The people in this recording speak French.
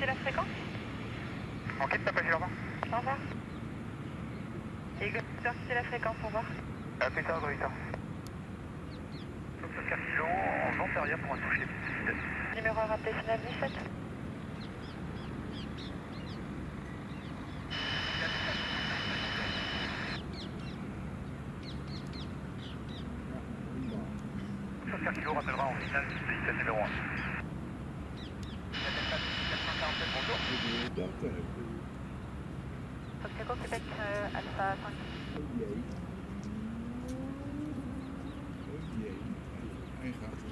c'est la fréquence On quitte ta page urbain. Au revoir. Et c'est la fréquence, au revoir. À plus tard, pour un toucher. Numéro rappelé final 17. Sauf 4 kg rappellera en finale 17 numéro 1. Bonjour. Québec, Alpha 5. Hij gaat